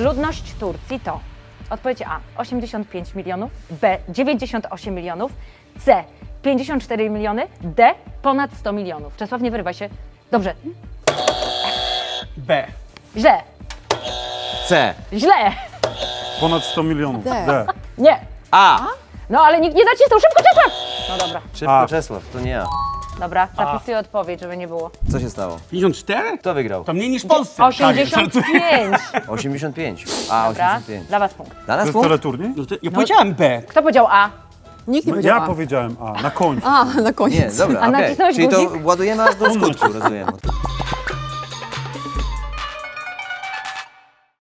Ludność Turcji to odpowiedź A 85 milionów, B 98 milionów, C 54 miliony, D ponad 100 milionów. Czesław, nie wyrywaj się. Dobrze. B. Źle. C. Źle. Ponad 100 milionów. D. D. Nie. A. No ale nikt nie nacisnął. Szybko, Czesław! No dobra, Szybko, A. Czesław, to nie ja. Dobra. Zapisuję odpowiedź, żeby nie było. Co się stało? 54? Kto wygrał? To mniej niż w Polsce. 85. 85. A, Dobra, 85. dla was punkt. Dla To nas jest punkt? teleturniej? No to ja powiedziałem B. Kto powiedział A? Nikt nie No, powiedział ja A. powiedziałem A, na końcu. A, na koniec. Nie, dobra, A okej. nacisnąłeś Czyli to guzik? ładujemy aż do skutku, rozumiem.